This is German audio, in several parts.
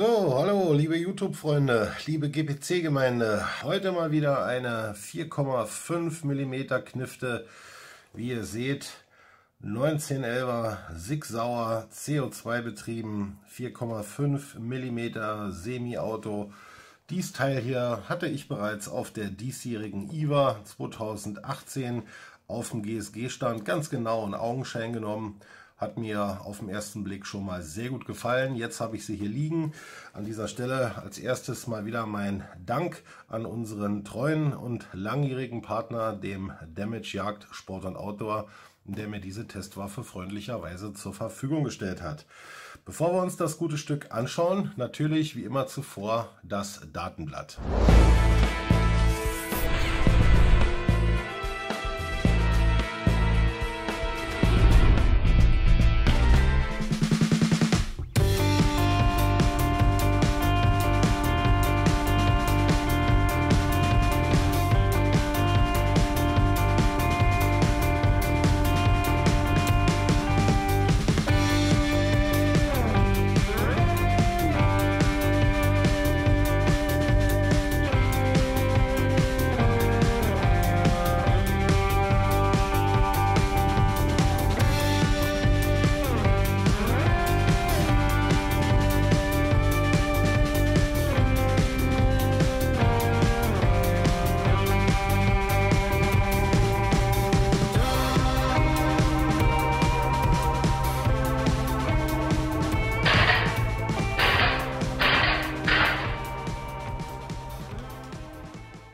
So, hallo liebe YouTube-Freunde, liebe GPC-Gemeinde. Heute mal wieder eine 4,5 mm Knifte. Wie ihr seht, 1911er Sig Sauer CO2 betrieben, 4,5 mm Semi-Auto. Dies Teil hier hatte ich bereits auf der diesjährigen IWA 2018 auf dem GSG-Stand ganz genau in Augenschein genommen hat mir auf den ersten Blick schon mal sehr gut gefallen. Jetzt habe ich sie hier liegen. An dieser Stelle als erstes mal wieder mein Dank an unseren treuen und langjährigen Partner, dem Damage Jagd Sport und Outdoor, der mir diese Testwaffe freundlicherweise zur Verfügung gestellt hat. Bevor wir uns das gute Stück anschauen, natürlich wie immer zuvor das Datenblatt.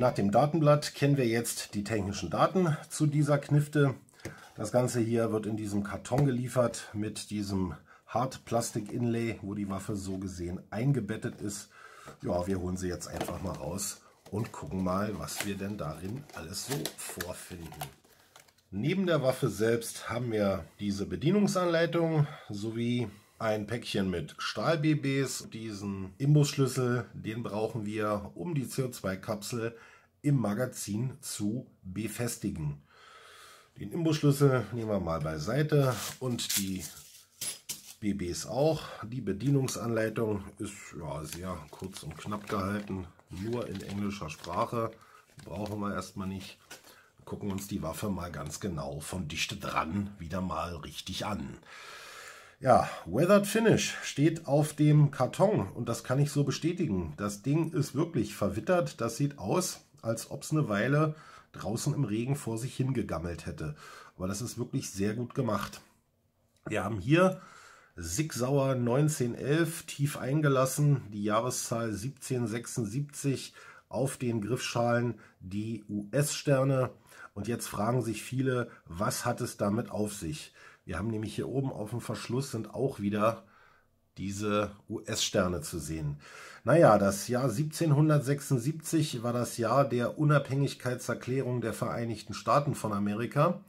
Nach dem Datenblatt kennen wir jetzt die technischen Daten zu dieser Knifte. Das Ganze hier wird in diesem Karton geliefert mit diesem Hartplastik-Inlay, wo die Waffe so gesehen eingebettet ist. Ja, wir holen sie jetzt einfach mal raus und gucken mal, was wir denn darin alles so vorfinden. Neben der Waffe selbst haben wir diese Bedienungsanleitung sowie ein Päckchen mit Stahl-BBs. Diesen Imbusschlüssel, den brauchen wir, um die CO2-Kapsel im Magazin zu befestigen. Den Imbusschlüssel nehmen wir mal beiseite und die BBs auch. Die Bedienungsanleitung ist ja, sehr kurz und knapp gehalten, nur in englischer Sprache. Brauchen wir erstmal nicht. Gucken uns die Waffe mal ganz genau von Dichte dran wieder mal richtig an. Ja, Weathered Finish steht auf dem Karton und das kann ich so bestätigen. Das Ding ist wirklich verwittert. Das sieht aus, als ob es eine Weile draußen im Regen vor sich hingegammelt hätte. Aber das ist wirklich sehr gut gemacht. Wir haben hier Sig Sauer 1911 tief eingelassen, die Jahreszahl 1776 auf den Griffschalen die US-Sterne. Und jetzt fragen sich viele, was hat es damit auf sich? Wir haben nämlich hier oben auf dem Verschluss sind auch wieder diese US-Sterne zu sehen. Naja, das Jahr 1776 war das Jahr der Unabhängigkeitserklärung der Vereinigten Staaten von Amerika.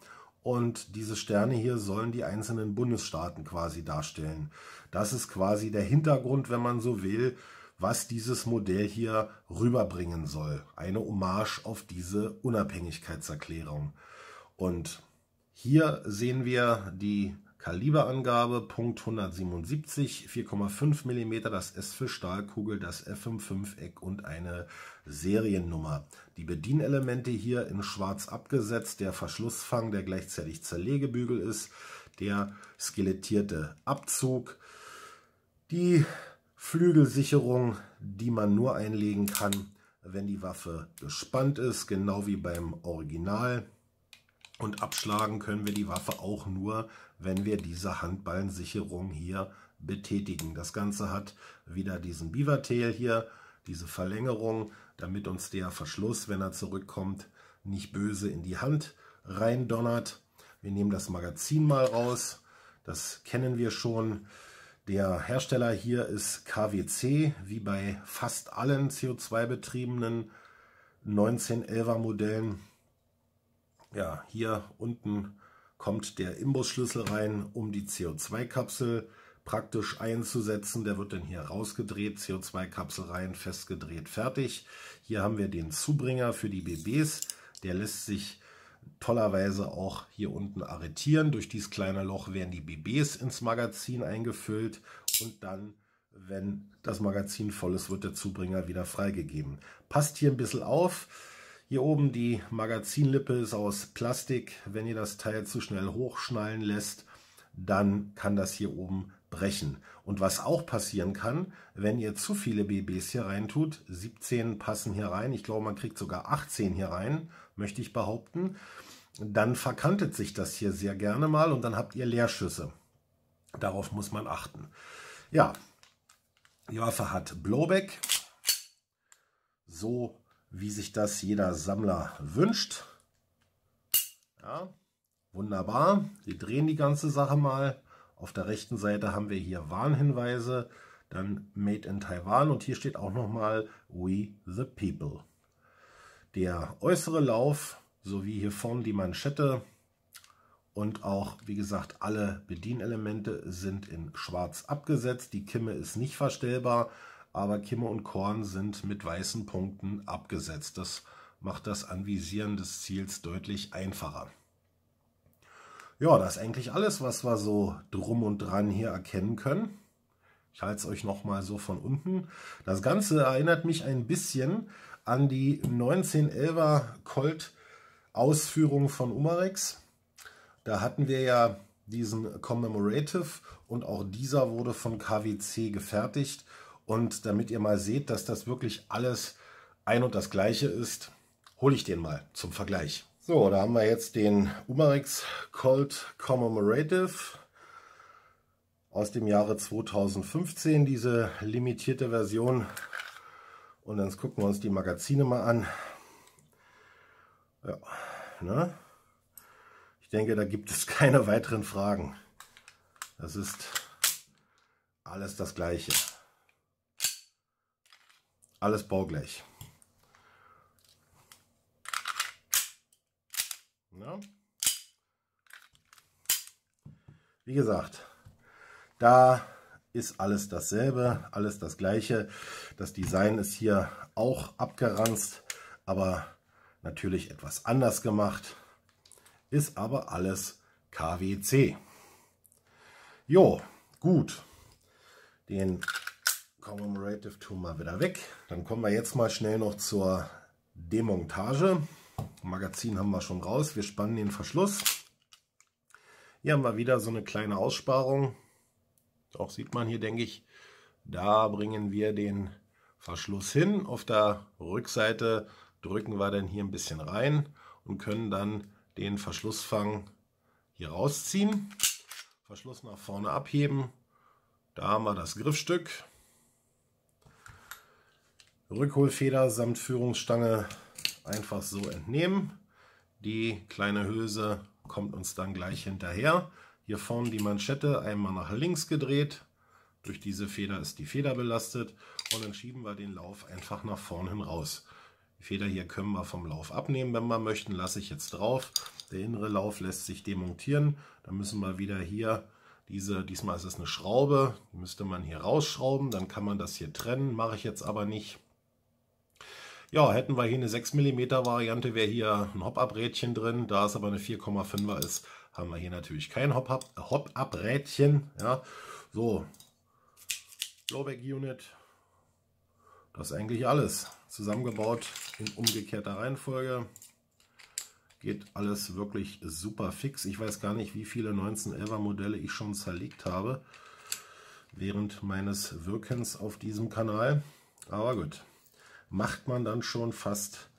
Und diese Sterne hier sollen die einzelnen Bundesstaaten quasi darstellen. Das ist quasi der Hintergrund, wenn man so will, was dieses Modell hier rüberbringen soll. Eine Hommage auf diese Unabhängigkeitserklärung. Und hier sehen wir die Kaliberangabe Punkt 177, 4,5 mm, das S für Stahlkugel, das F im Fünfeck und eine Seriennummer. Die Bedienelemente hier in schwarz abgesetzt, der Verschlussfang, der gleichzeitig Zerlegebügel ist, der skelettierte Abzug, die Flügelsicherung, die man nur einlegen kann, wenn die Waffe gespannt ist, genau wie beim Original. Und abschlagen können wir die Waffe auch nur, wenn wir diese Handballensicherung hier betätigen. Das Ganze hat wieder diesen Beavertail hier, diese Verlängerung, damit uns der Verschluss, wenn er zurückkommt, nicht böse in die Hand reindonnert. Wir nehmen das Magazin mal raus. Das kennen wir schon. Der Hersteller hier ist KWC, wie bei fast allen CO2-betriebenen 1911er Modellen ja, hier unten kommt der Imbusschlüssel rein, um die CO2-Kapsel praktisch einzusetzen. Der wird dann hier rausgedreht, CO2-Kapsel rein, festgedreht, fertig. Hier haben wir den Zubringer für die BBs. Der lässt sich tollerweise auch hier unten arretieren. Durch dieses kleine Loch werden die BBs ins Magazin eingefüllt und dann wenn das Magazin voll ist, wird der Zubringer wieder freigegeben. Passt hier ein bisschen auf. Hier oben die Magazinlippe ist aus Plastik. Wenn ihr das Teil zu schnell hochschnallen lässt, dann kann das hier oben brechen. Und was auch passieren kann, wenn ihr zu viele BBs hier rein tut, 17 passen hier rein, ich glaube man kriegt sogar 18 hier rein, möchte ich behaupten, dann verkantet sich das hier sehr gerne mal und dann habt ihr Leerschüsse. Darauf muss man achten. Ja, die Waffe hat Blowback, so wie sich das jeder Sammler wünscht. Ja, wunderbar. Wir drehen die ganze Sache mal. Auf der rechten Seite haben wir hier Warnhinweise, dann Made in Taiwan und hier steht auch nochmal We the People. Der äußere Lauf sowie hier vorne die Manschette und auch, wie gesagt, alle Bedienelemente sind in schwarz abgesetzt. Die Kimme ist nicht verstellbar, aber Kimme und Korn sind mit weißen Punkten abgesetzt. Das macht das Anvisieren des Ziels deutlich einfacher. Ja, das ist eigentlich alles, was wir so drum und dran hier erkennen können. Ich halte es euch nochmal so von unten. Das Ganze erinnert mich ein bisschen an die 1911er Colt Ausführung von Umarex. Da hatten wir ja diesen Commemorative und auch dieser wurde von KWC gefertigt. Und damit ihr mal seht, dass das wirklich alles ein und das gleiche ist, hole ich den mal zum Vergleich. So, da haben wir jetzt den Umarex Colt Commemorative aus dem Jahre 2015, diese limitierte Version. Und dann gucken wir uns die Magazine mal an. Ja, ne? Ich denke, da gibt es keine weiteren Fragen. Das ist alles das Gleiche. Alles baugleich. Ja. Wie gesagt, da ist alles dasselbe, alles das gleiche. Das Design ist hier auch abgeranzt, aber natürlich etwas anders gemacht, ist aber alles KWC. Jo, gut. Den Commemorative tun wir wieder weg. Dann kommen wir jetzt mal schnell noch zur Demontage. Magazin haben wir schon raus. Wir spannen den Verschluss. Hier haben wir wieder so eine kleine Aussparung. Auch sieht man hier, denke ich. Da bringen wir den Verschluss hin. Auf der Rückseite drücken wir dann hier ein bisschen rein und können dann den Verschlussfang hier rausziehen. Verschluss nach vorne abheben. Da haben wir das Griffstück. Rückholfeder samt Führungsstange einfach so entnehmen. Die kleine Hülse kommt uns dann gleich hinterher. Hier vorne die Manschette einmal nach links gedreht. Durch diese Feder ist die Feder belastet und dann schieben wir den Lauf einfach nach vorne hin raus. Die Feder hier können wir vom Lauf abnehmen, wenn wir möchten, lasse ich jetzt drauf. Der innere Lauf lässt sich demontieren. Dann müssen wir wieder hier diese, diesmal ist es eine Schraube, die müsste man hier rausschrauben, dann kann man das hier trennen, mache ich jetzt aber nicht. Ja, hätten wir hier eine 6 mm Variante, wäre hier ein Hop-Up-Rädchen drin. Da es aber eine 4,5er ist, haben wir hier natürlich kein Hop-Up-Rädchen. Ja, so, Blowback-Unit. Das ist eigentlich alles. Zusammengebaut in umgekehrter Reihenfolge. Geht alles wirklich super fix. Ich weiß gar nicht, wie viele 1911er Modelle ich schon zerlegt habe während meines Wirkens auf diesem Kanal. Aber gut macht man dann schon fast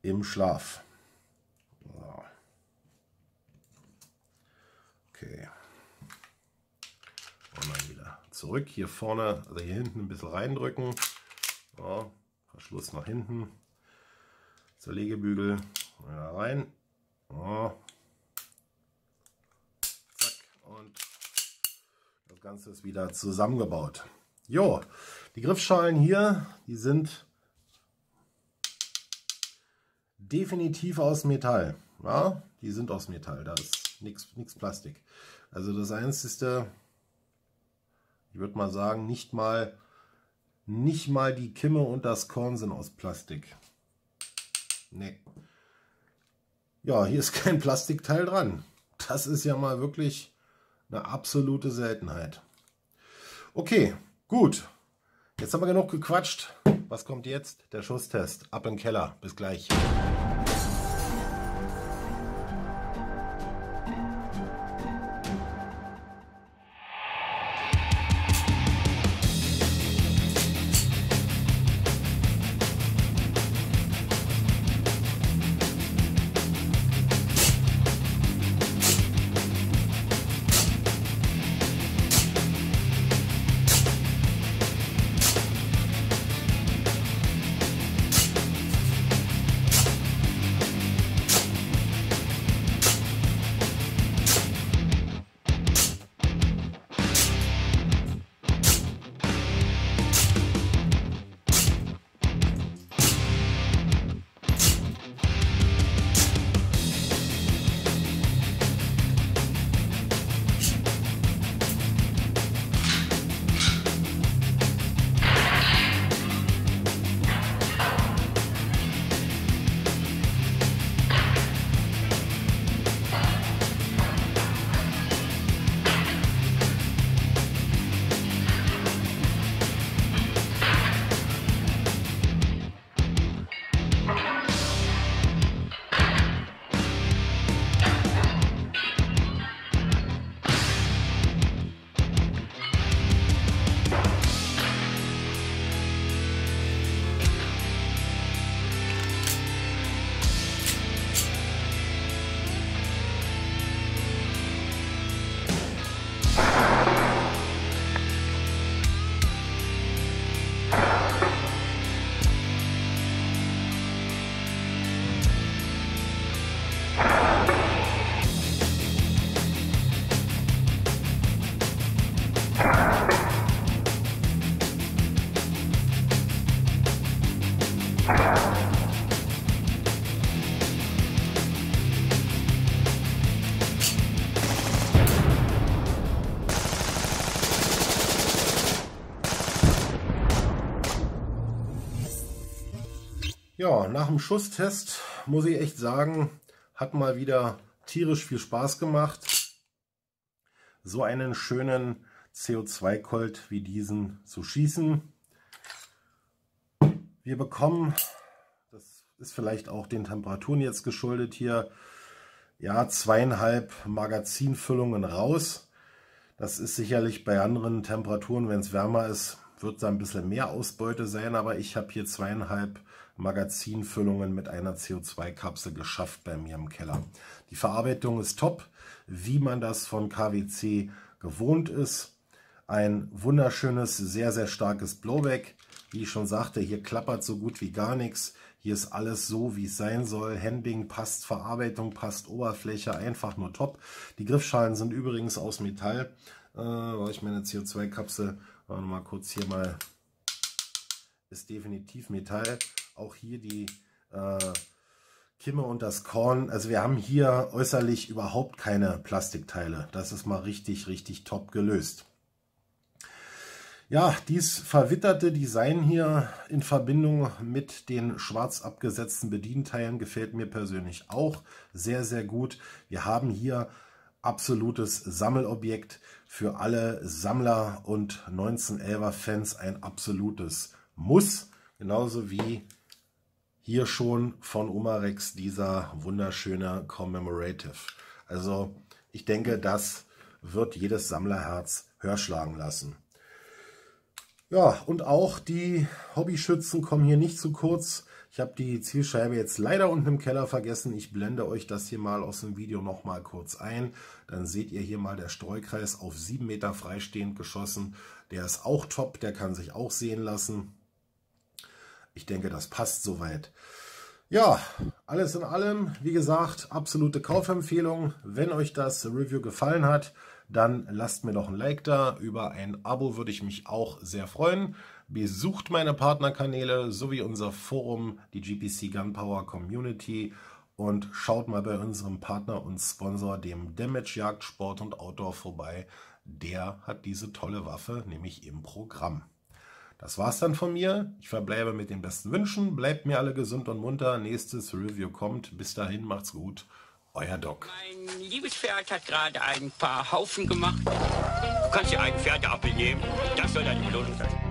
im Schlaf. Okay. Und dann wieder zurück. Hier vorne, also hier hinten ein bisschen reindrücken. So. Verschluss nach hinten. Zerlegebügel wieder rein. So. Zack. Und das Ganze ist wieder zusammengebaut. Jo, die Griffschalen hier, die sind definitiv aus Metall. Ja, die sind aus Metall, da ist nichts Plastik. Also das Einzige, ich würde mal sagen, nicht mal, nicht mal die Kimme und das Korn sind aus Plastik. Nee. Ja, hier ist kein Plastikteil dran. Das ist ja mal wirklich eine absolute Seltenheit. Okay, Gut, jetzt haben wir genug gequatscht. Was kommt jetzt? Der Schusstest. Ab im Keller. Bis gleich. Ja, nach dem Schusstest muss ich echt sagen, hat mal wieder tierisch viel Spaß gemacht, so einen schönen CO2-Colt wie diesen zu schießen. Wir bekommen, das ist vielleicht auch den Temperaturen jetzt geschuldet hier, ja, zweieinhalb Magazinfüllungen raus. Das ist sicherlich bei anderen Temperaturen, wenn es wärmer ist, wird da ein bisschen mehr Ausbeute sein, aber ich habe hier zweieinhalb Magazinfüllungen mit einer CO2-Kapsel geschafft bei mir im Keller. Die Verarbeitung ist top, wie man das von KWC gewohnt ist. Ein wunderschönes, sehr, sehr starkes Blowback. Wie ich schon sagte, hier klappert so gut wie gar nichts. Hier ist alles so, wie es sein soll. Handling passt, Verarbeitung passt, Oberfläche einfach nur top. Die Griffschalen sind übrigens aus Metall. Äh, weil ich meine CO2-Kapsel, mal kurz hier mal, ist definitiv Metall. Auch hier die äh, Kimme und das Korn. Also wir haben hier äußerlich überhaupt keine Plastikteile. Das ist mal richtig, richtig top gelöst. Ja, dies verwitterte Design hier in Verbindung mit den schwarz abgesetzten Bedienteilen gefällt mir persönlich auch sehr, sehr gut. Wir haben hier absolutes Sammelobjekt für alle Sammler und 1911er Fans ein absolutes Muss. Genauso wie hier schon von Umarex dieser wunderschöne Commemorative. Also ich denke, das wird jedes Sammlerherz hörschlagen lassen. Ja, und auch die Hobbyschützen kommen hier nicht zu kurz. Ich habe die Zielscheibe jetzt leider unten im Keller vergessen. Ich blende euch das hier mal aus dem Video noch mal kurz ein. Dann seht ihr hier mal der Streukreis auf 7 Meter freistehend geschossen. Der ist auch top, der kann sich auch sehen lassen. Ich denke, das passt soweit. Ja, alles in allem, wie gesagt, absolute Kaufempfehlung. Wenn euch das Review gefallen hat, dann lasst mir doch ein Like da. Über ein Abo würde ich mich auch sehr freuen. Besucht meine Partnerkanäle sowie unser Forum, die GPC Gunpower Community und schaut mal bei unserem Partner und Sponsor, dem Damage Jagd Sport und Outdoor vorbei. Der hat diese tolle Waffe nämlich im Programm. Das war's dann von mir. Ich verbleibe mit den besten Wünschen. Bleibt mir alle gesund und munter. Nächstes Review kommt. Bis dahin macht's gut. Euer Doc. Mein Liebespferd hat gerade ein paar Haufen gemacht. kannst dir einen Pferdeapfel nehmen, das soll deine Belohnung sein.